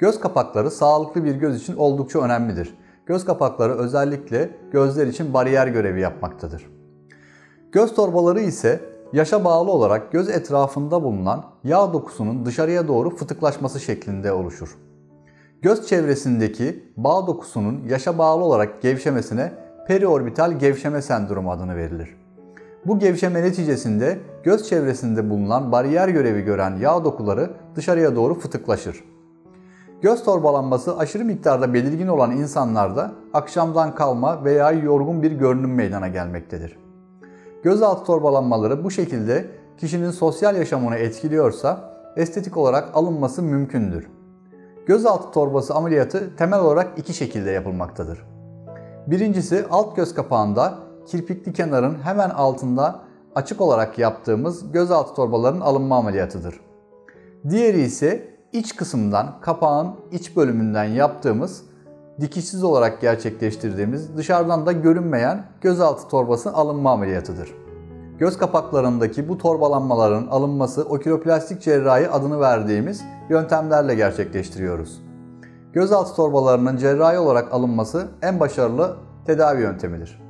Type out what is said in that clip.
Göz kapakları sağlıklı bir göz için oldukça önemlidir. Göz kapakları özellikle gözler için bariyer görevi yapmaktadır. Göz torbaları ise yaşa bağlı olarak göz etrafında bulunan yağ dokusunun dışarıya doğru fıtıklaşması şeklinde oluşur. Göz çevresindeki bağ dokusunun yaşa bağlı olarak gevşemesine periorbital gevşeme sendromu adını verilir. Bu gevşeme neticesinde göz çevresinde bulunan bariyer görevi gören yağ dokuları dışarıya doğru fıtıklaşır. Göz torbalanması aşırı miktarda belirgin olan insanlarda akşamdan kalma veya yorgun bir görünüm meydana gelmektedir. Gözaltı torbalanmaları bu şekilde kişinin sosyal yaşamını etkiliyorsa estetik olarak alınması mümkündür. Gözaltı torbası ameliyatı temel olarak iki şekilde yapılmaktadır. Birincisi alt göz kapağında kirpikli kenarın hemen altında açık olarak yaptığımız gözaltı torbalarının alınma ameliyatıdır. Diğeri ise iç kısımdan kapağın iç bölümünden yaptığımız dikişsiz olarak gerçekleştirdiğimiz dışarıdan da görünmeyen gözaltı torbası alınma ameliyatıdır. Göz kapaklarındaki bu torbalanmaların alınması oküloplastik cerrahi adını verdiğimiz yöntemlerle gerçekleştiriyoruz. Gözaltı torbalarının cerrahi olarak alınması en başarılı tedavi yöntemidir.